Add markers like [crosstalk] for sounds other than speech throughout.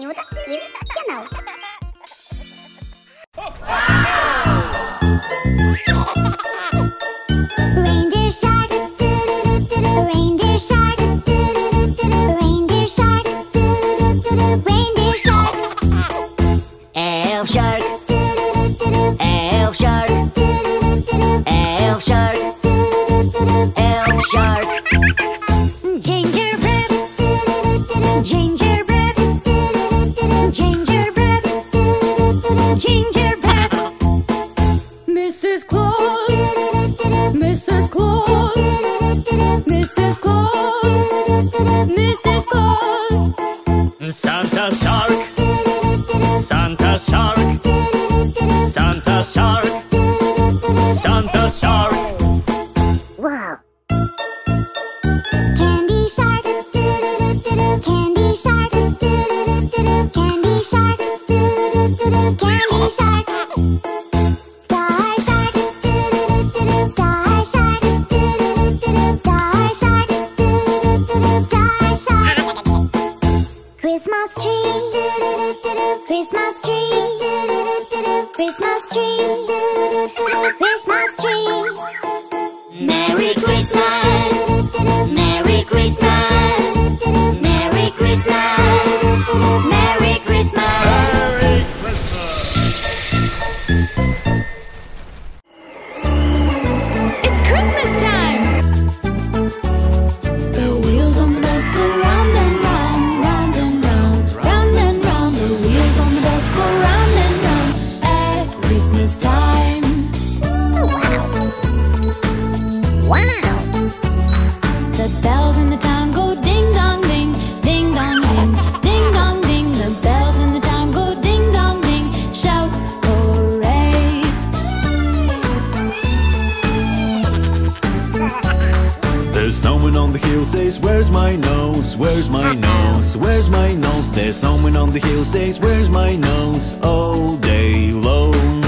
牛的，一日的电脑。Oh. My nose? Where's my nose? The snowman on the hill says, Where's my nose? All day long.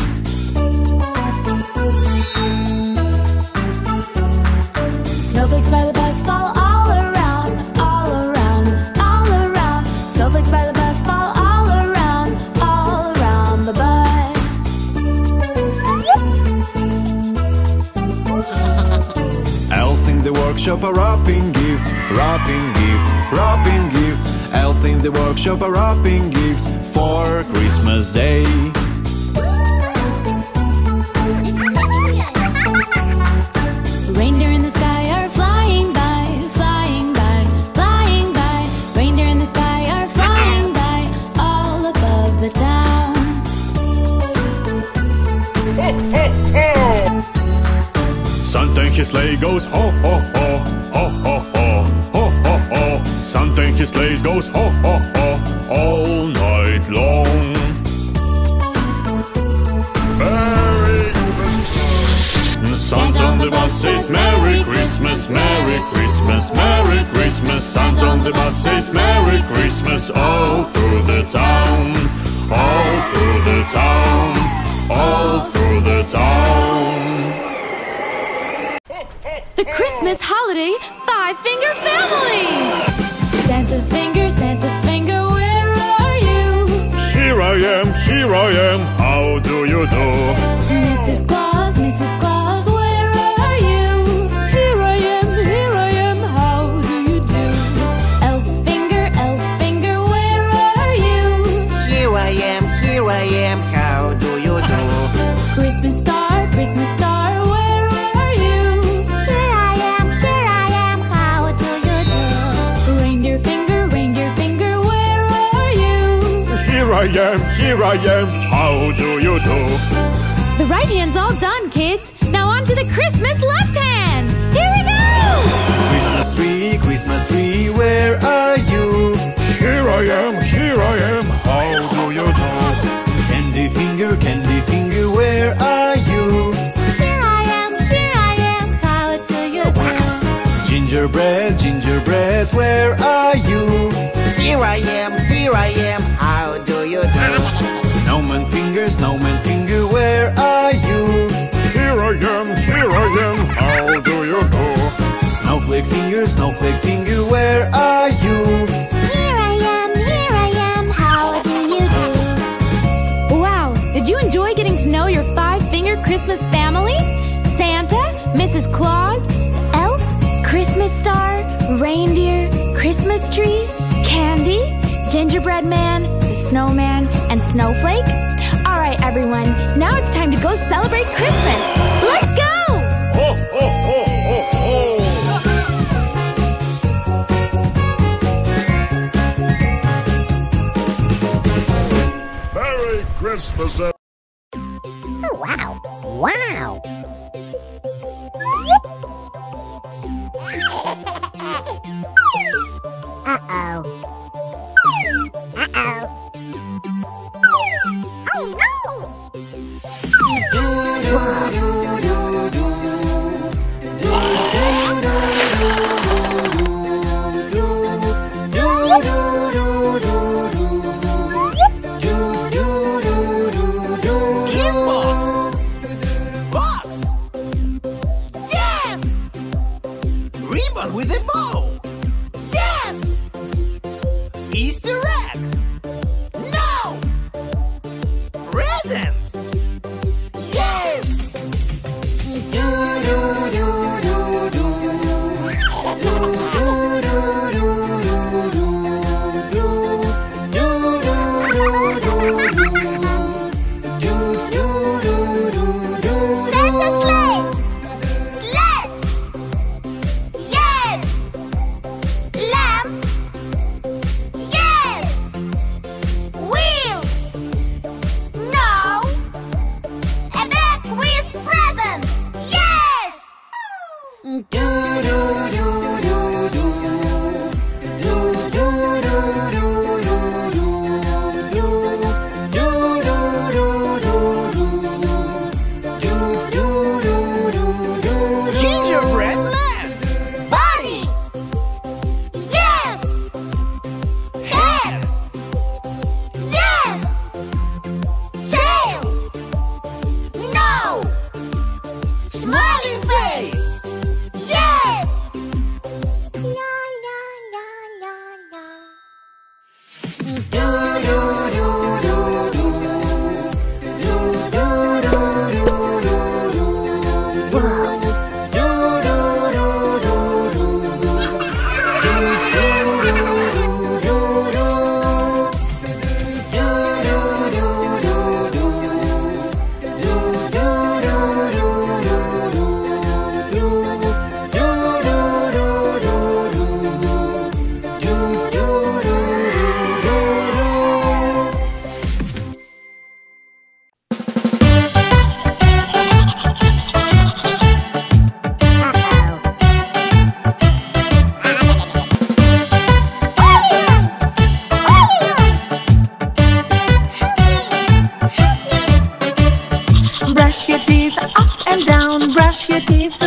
Workshop are wrapping gifts, wrapping gifts, wrapping gifts. Elves in the workshop are wrapping gifts for Christmas Day. Reindeer in the sky are flying by, flying by, flying by. Reindeer in the sky are flying by, all above the town. Santa and his sleigh goes ho ho ho, ho His sleigh goes ho ho ho, all night long. Merry Christmas. Santa on the bus says Merry Christmas, Merry Christmas, Merry Christmas. Santa on the bus says Merry Christmas all through the town, all through the town, all through the town. The Christmas holiday Five Finger I am, how do you do? Mrs. Claus, Mrs. Claus, where are you? Here I am, here I am, how do you do? Elf Finger, Elf Finger, where are you? Here I am, here I am, how do you do? [laughs] Christmas Star, Christmas Star, where are you? Here I am, here I am, how do you do? Reindeer Finger, Reindeer Finger, where are you? Here I am, here I am, how do you do? The right hand's all done, kids. Now on to the Christmas left hand. Here we go! Christmas tree, Christmas tree, where are you? Here I am, here I am, how do you do? Candy finger, candy finger, where are you? Here I am, here I am, how do you do? Gingerbread, gingerbread, where are you? Here I am, here I am, good. Snowman finger, snowman finger, where are you? Here I am, here I am, how do you do? Snowflake finger, snowflake finger, where are you? Here I am, here I am, how do you do? Wow, did you enjoy getting to know your five-finger Christmas family? Santa, Mrs. Claus, Elf, Christmas star, reindeer, Christmas tree, candy, gingerbread man, the snowman, and snowflake? All right, everyone, now it's time to go celebrate Christmas. Let's go! Ho, ho, ho, ho, ho! Merry Christmas, oh, Wow. Wow. [laughs] Uh-oh. Oh no! Gearbox!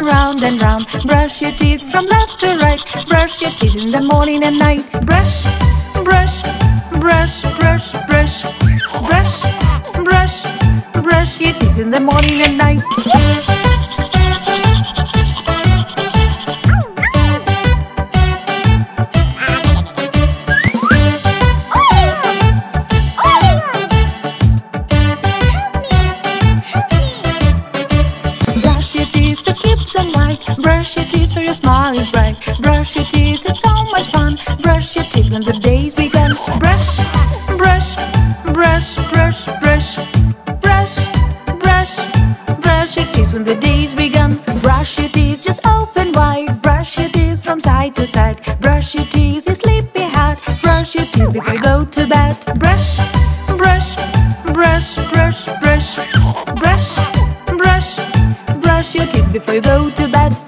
Teeth and round, brush your teeth from left to right, brush your teeth in the morning and night. Brush, brush, brush, brush, brush, brush, brush, brush your teeth in the morning and night. Is bright. Brush your teeth, it's so much fun. Brush your teeth when the day's begun. Brush, brush, brush, brush, brush, brush, brush, brush your teeth when the day's begun. Brush your teeth, just open wide. Brush your teeth from side to side. Brush your teeth, you sleepy heart. Brush your teeth before you go to bed. Brush, brush, brush, brush, brush, brush, brush, brush your teeth before you go to bed.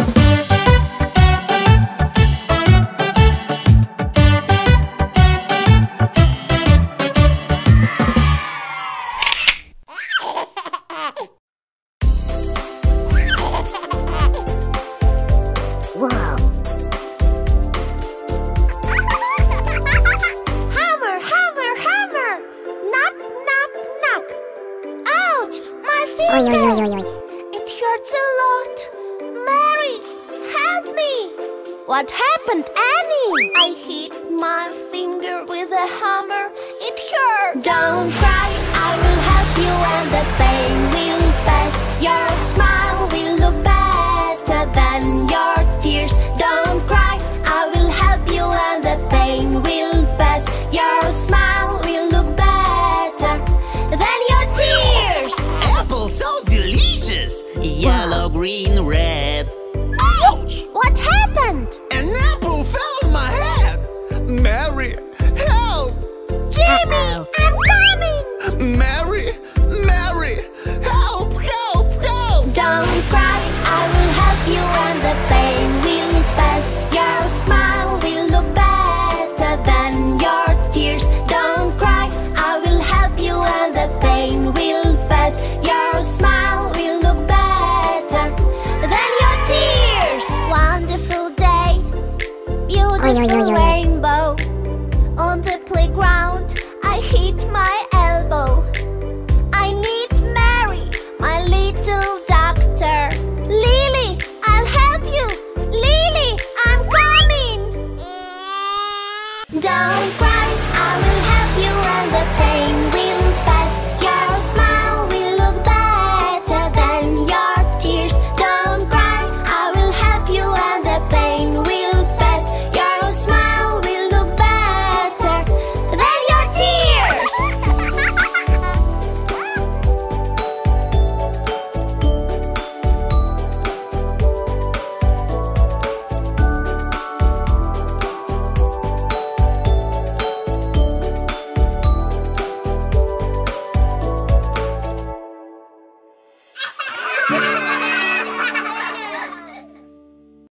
Cry.